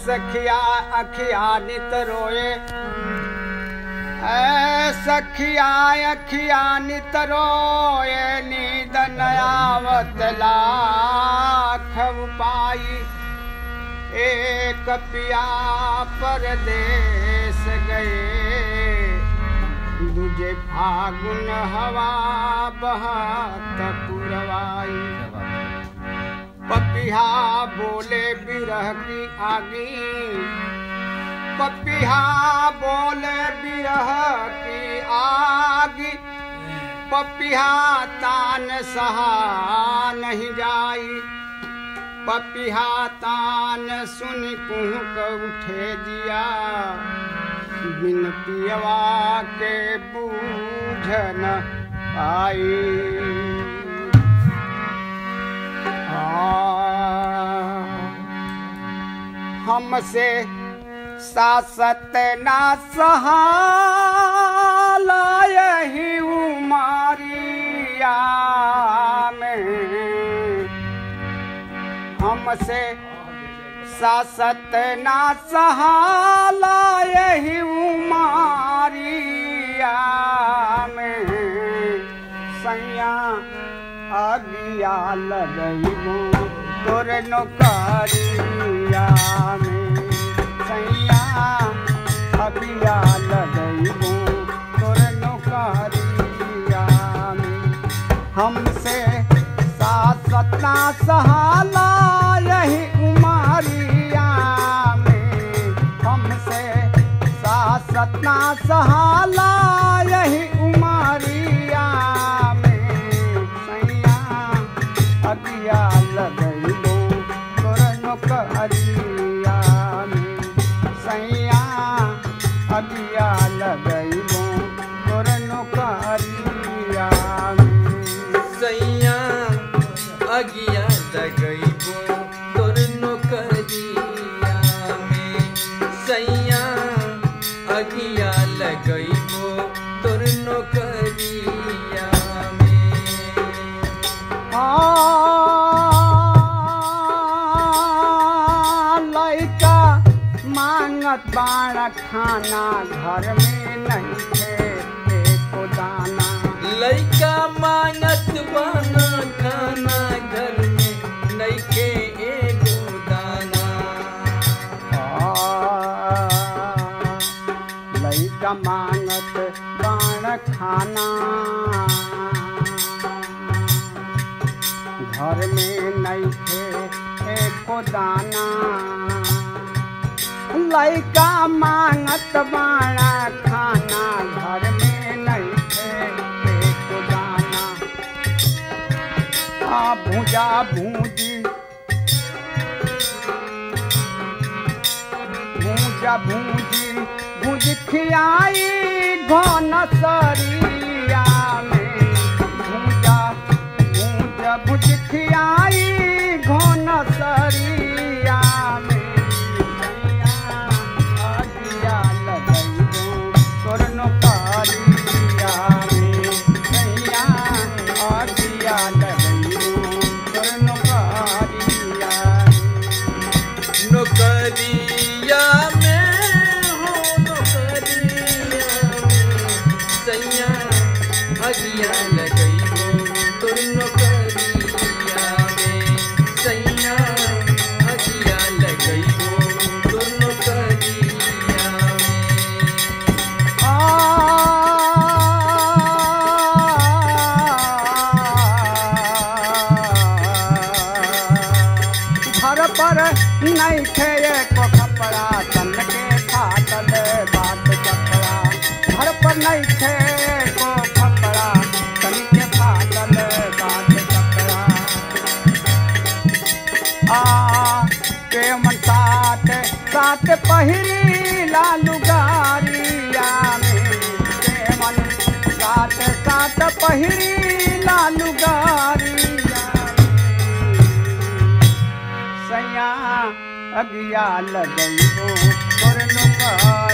सखिया अखिया नित रोए। सखिया अखिया नित रोए, नींद नयावत लाख पाई। एक पिया परदेश गए, दूजे फागुन हवा बहत पुरवाई। पपिहा बोले बिरह की आगी। पपिहा बोले बिरह की आगी। पपिहा तान सहा नहीं जाई। पपिहा तान सुन कुहक उठे दिया बिन पियवा के बूझन आई। हमसे सासत ना सहाला यही उमारिया में। हमसे सासत ना सहाला यही उमारिया में। सैया अगिया लगैबो तोर नौकरिया अगिया लगैबो तोर नौकरिया में। आ, मांगत बाड़ा खाना घर में नहीं थे दाना। लइका लइका मांगत बाड़ा खाना। घर में नहीं थे एको दाना। लइका मांगत बाड़ा खाना। घर में नहीं थे एको दाना। आ भूजा भूजी भूजा भूजी भूज खियाई में। भूजा भूजा में। सैया आगिया लगैबो तोर नौकरिया में तोर नौकरिया नौकरिया में के मन सात साथ पहिरी लालू गारिया में के मन साथ साथ पहिरी लालू गारिया। सैया, अगिया लगो तोर नौकरी